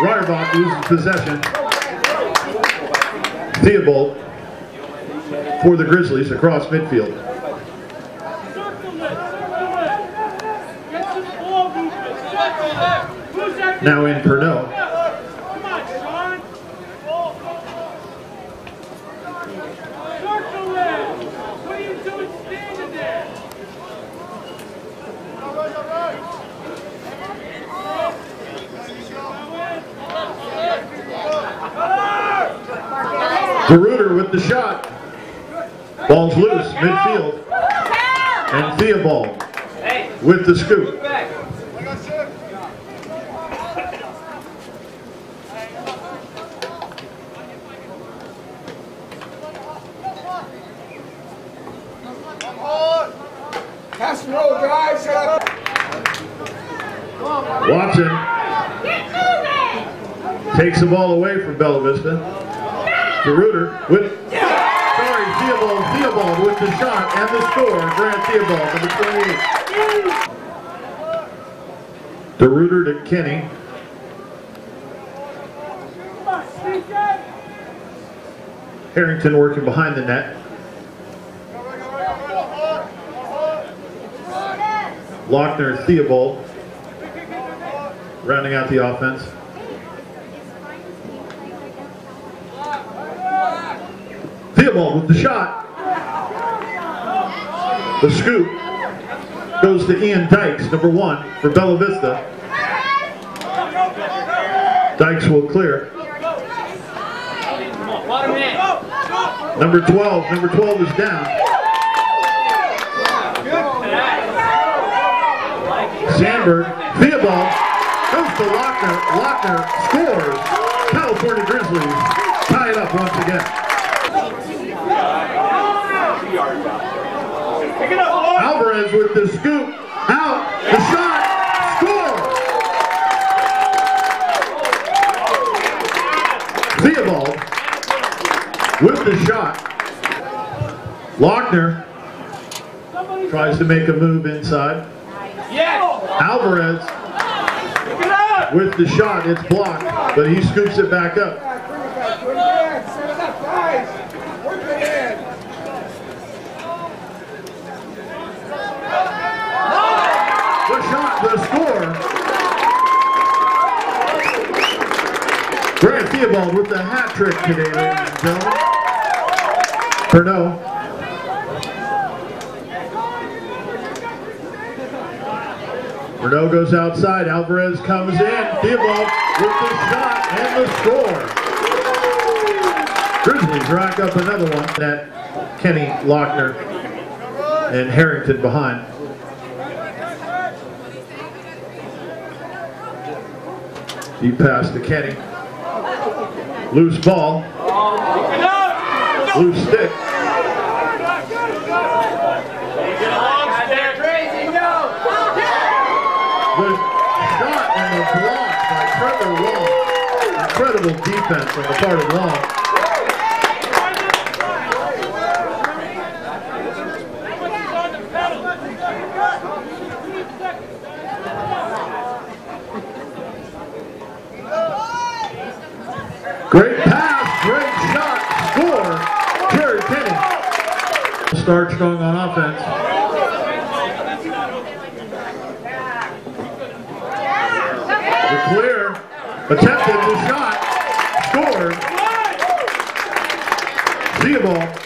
Block loses possession. Theobald for the Grizzlies across midfield. Now in Pernod. DeRuiter with the shot. Ball's loose, midfield. And Theobald with the scoop. Watson takes the ball away from Bella Vista. DeRuiter with, sorry, Theobald, Theobald with the shot and the score. Grant Theobald, number 28. DeRuiter to Kenny. Harrington working behind the net. Lochner, Theobald, rounding out the offense. With the shot. The scoop goes to Ian Dykes, number one, for Bella Vista. Dykes will clear. Number 12, number 12 is down. Sandberg, Theobald, goes to Lochner. Lochner scores. California Grizzlies tie it up once again. With the scoop. Out. The shot. Score. Theobald with the shot. Lochner tries to make a move inside. Alvarez with the shot. It's blocked, but he scoops it back up. Bring it back. Bring it back. Set it up, guys. Work it in. The shot, the score. Grant Theobald with the hat trick today, ladies and gentlemen. Pernod. Goes outside. Alvarez comes in. Theobald with the shot and the score. Grizzlies rack up another one. That Kenny Lochner and Harrington behind. Deep pass to Kenny. Loose ball. Loose stick. The shot and the block by Trevor Long. Incredible defense on the part of Long. Great pass, great shot, score, Jared Kenny. Start strong on offense. The clear, attempted the shot, scored. Theobald